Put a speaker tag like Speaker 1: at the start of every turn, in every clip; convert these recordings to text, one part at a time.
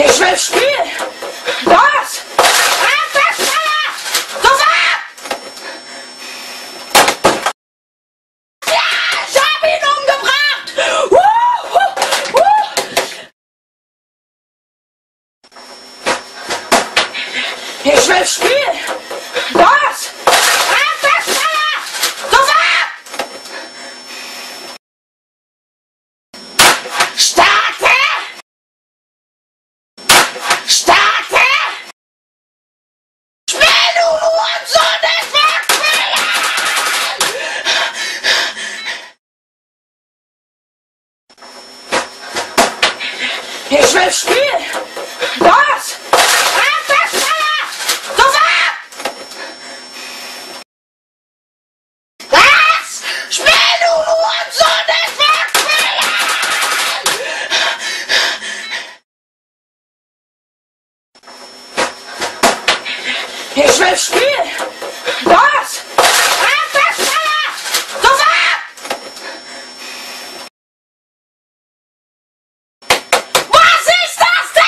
Speaker 1: Ich Herr spielen! Ich will spielen! Los! Einfach schneller! Sofort! Was? Spiel, du Hurensohn des Ich will spielen! Los! Einfach schneller! Sofort! Was ist das denn?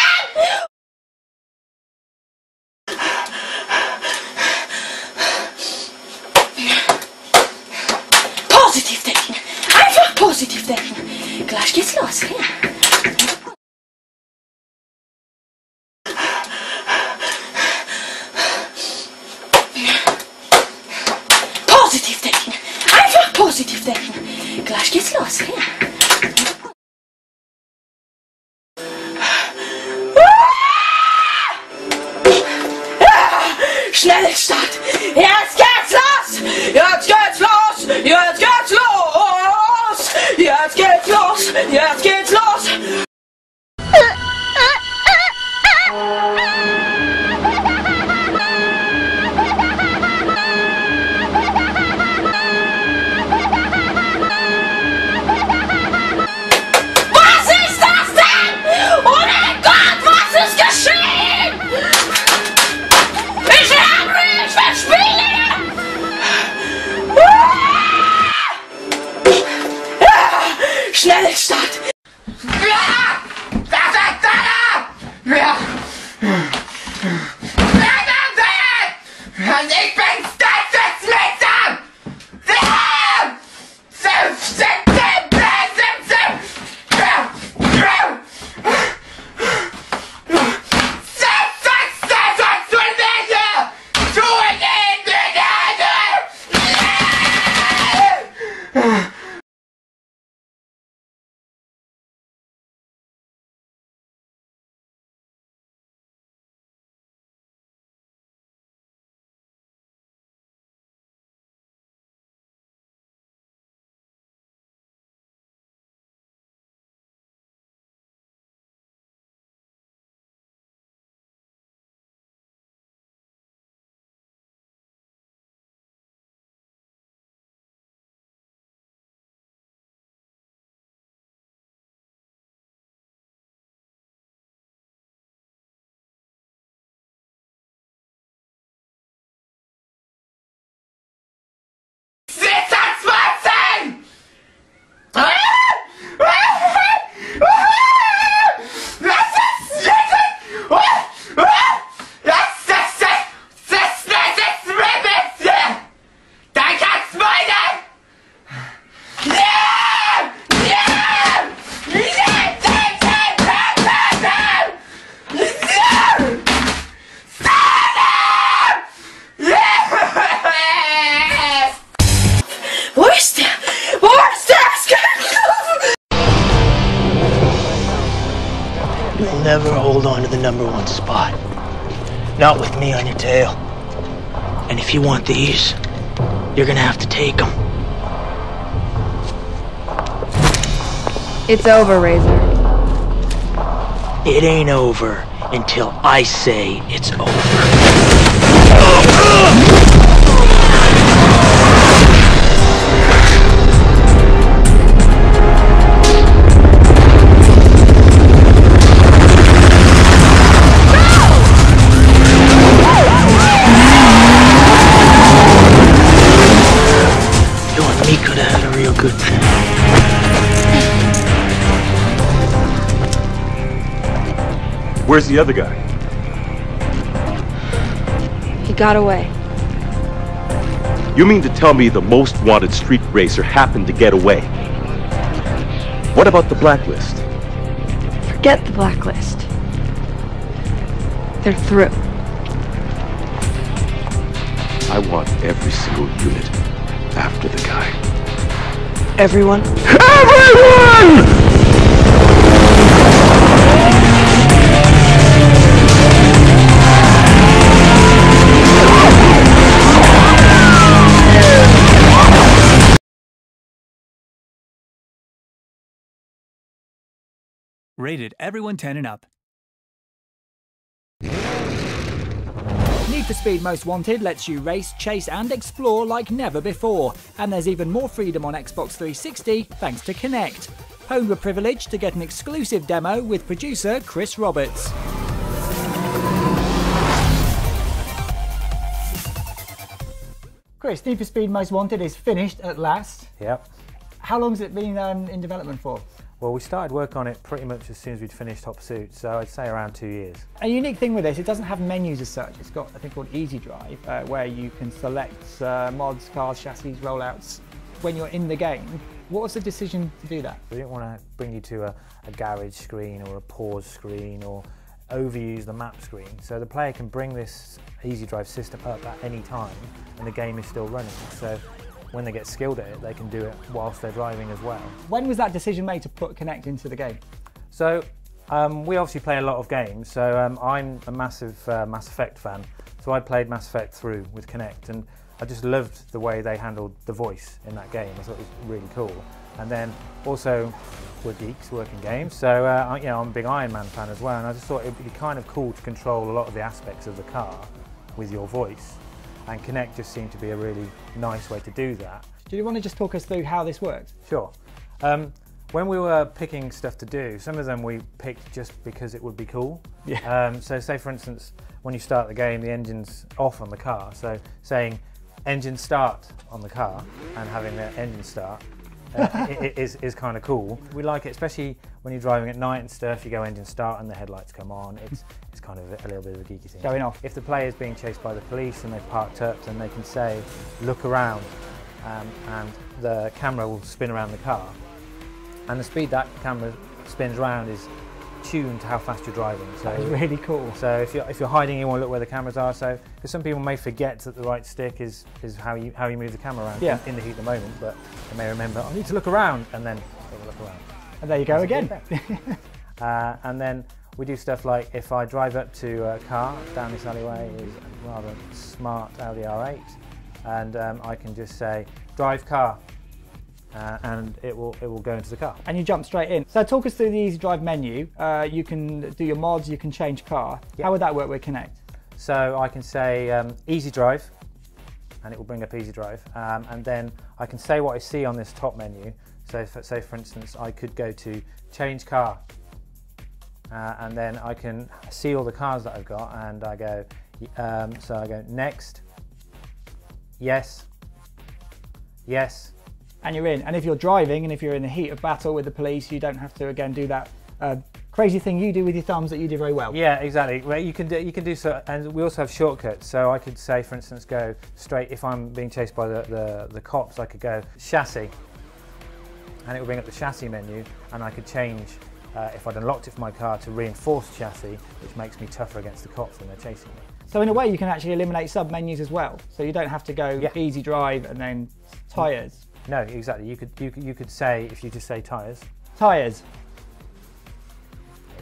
Speaker 1: Positiv denken. Einfach positiv denken. Gleich geht's los. Ja.
Speaker 2: Hold on to the number one spot. Not with me on your tail. And if you want these, you're gonna have to take them.
Speaker 3: It's over, Razor.
Speaker 2: It ain't over until I say it's over.
Speaker 4: Where's the other guy?
Speaker 3: He got away.
Speaker 4: You mean to tell me the most wanted street racer happened to get away? What about the blacklist?
Speaker 3: Forget the blacklist. They're through.
Speaker 4: I want every single unit after the guy.
Speaker 2: Everyone?
Speaker 4: Everyone!
Speaker 5: Rated everyone 10 and up. Need for Speed Most Wanted lets you race, chase, and explore like never before. And there's even more freedom on Xbox 360 thanks to Kinect. Honed were privileged to get an exclusive demo with producer Chris Roberts. Chris, Need for Speed Most Wanted is finished at last.
Speaker 6: Yep.
Speaker 5: How long has it been um, in development for?
Speaker 6: Well, we started work on it pretty much as soon as we'd finished Hot Pursuit, so I'd say around two years.
Speaker 5: A unique thing with this, it doesn't have menus as such. It's got a thing called Easy Drive, uh, where you can select uh, mods, cars, chassis, rollouts when you're in the game. What was the decision to do that?
Speaker 6: We didn't want to bring you to a, a garage screen or a pause screen or overuse the map screen. So the player can bring this Easy Drive system up at any time and the game is still running. So when they get skilled at it, they can do it whilst they're driving as well.
Speaker 5: When was that decision made to put Kinect into the game?
Speaker 6: So um, we obviously play a lot of games. So um, I'm a massive uh, Mass Effect fan. So I played Mass Effect through with Kinect, and I just loved the way they handled the voice in that game. I thought it was really cool. And then also, we're geeks, working games. So uh, I- you know, I'm a big Iron Man fan as well, and I just thought it would be kind of cool to control a lot of the aspects of the car with your voice. And Kinect just seemed to be a really nice way to do that.
Speaker 5: Do you want to just talk us through how this works?
Speaker 6: Sure. Um, when we were picking stuff to do, some of them we picked just because it would be cool.
Speaker 5: Yeah.
Speaker 6: Um, so, say for instance, when you start the game, the engine's off on the car. So, saying engine start on the car and having the engine start uh, i- i- is, is kind of cool. We like it, especially when you're driving at night and stuff. You go engine start and the headlights come on. It's it's kind of a, little bit of a geeky thing.
Speaker 5: Going off.
Speaker 6: If the player's being chased by the police and they've parked up, then they can say, "Look around," um, and the camera will spin around the car. And the speed that camera spins around is tuned to how fast you're driving. So
Speaker 5: It's really cool.
Speaker 6: so if you're, if you're hiding, you want to look where the cameras are. So because some people may forget that the right stick is, is how you how you move the camera around
Speaker 5: Yeah.
Speaker 6: in, in the heat of the moment, but they may remember I need to look around, and then they will look around.
Speaker 5: And there you go again.
Speaker 6: Uh, and then we do stuff like if I drive up to a car down this alleyway, is a rather smart Audi R8, and um, I can just say drive car, uh, and it will it will go into the car.
Speaker 5: and you jump straight in. So talk us through the Easy Drive menu. Uh, you can do your mods, you can change car.
Speaker 6: Yeah.
Speaker 5: How would that work with Kinect?
Speaker 6: So I can say um, easy drive, and it will bring up easy drive. Um, and then I can say what I see on this top menu. So, if, say for instance, I could go to change car, uh, and then I can see all the cars that I've got, and I go. Um, so I go next. Yes. Yes.
Speaker 5: and you're in. And if you're driving and if you're in the heat of battle with the police, you don't have to again do that uh, crazy thing you do with your thumbs that you do very well.
Speaker 6: Yeah, exactly. Well, you can do, you can do so, and we also have shortcuts. So I could say, for instance, go straight. If I'm being chased by the, the, the cops, I could go chassis, and it will bring up the chassis menu, and I could change. Uh, if I'd unlocked it for my car to reinforce chassis, which makes me tougher against the cops when they're chasing me.
Speaker 5: So in a way, you can actually eliminate sub menus as well. So you don't have to go
Speaker 6: Yeah.
Speaker 5: easy drive and then tires.
Speaker 6: No, exactly. You could you could, you could say if you just say tyres,
Speaker 5: Tires.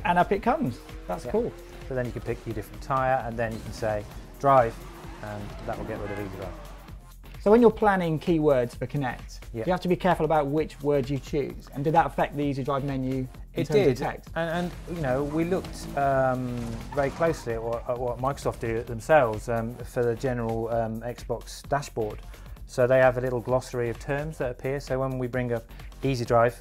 Speaker 5: And up it comes. That's
Speaker 6: Yeah.
Speaker 5: cool.
Speaker 6: so then you can pick your different tyre, and then you can say drive, and that will get rid of easy drive.
Speaker 5: So when you're planning keywords for Kinect,
Speaker 6: Yeah.
Speaker 5: you have to be careful about which words you choose. And did that affect the Easy Drive menu
Speaker 6: It did, and, and you know we looked um, very closely at what, at what Microsoft do themselves um, for the general um, Xbox dashboard. So they have a little glossary of terms that appear. So when we bring up Easy Drive,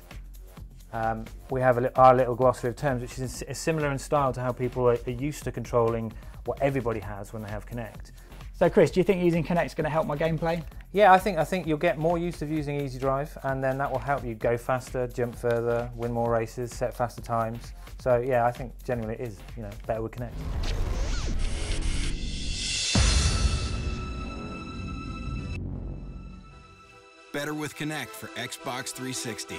Speaker 6: um, we have a our little glossary of terms, which is, is similar in style to how people are, are used to controlling what everybody has when they have Kinect.
Speaker 5: So Chris, do you think using Kinect is going to help my gameplay?
Speaker 6: Yeah, I think I think you'll get more use of using Easy Drive, and then that will help you go faster, jump further, win more races, set faster times. So yeah, I think generally it is you know better with Kinect.
Speaker 7: Better with Kinect for Xbox 360.